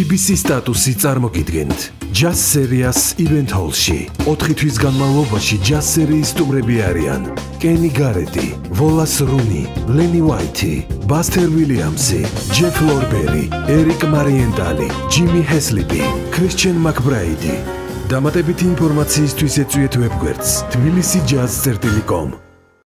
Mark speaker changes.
Speaker 1: BBC სტატუსი წარმოგიდგენთ. Jazz Series Event Hall-ში 4 თვის განმავლობაში ჯაზ სერიის სტუმრები არიან: Kenny Garrett, Wallace Rooney, Lenny White, Buster Williams, Jeff Lorberi, Eric Mariendale, Jimmy Heslipi, Christian McBride. დამატებითი ინფორმაციისთვის ეწვიეთ ვებგვერდს tbilisijazz.com.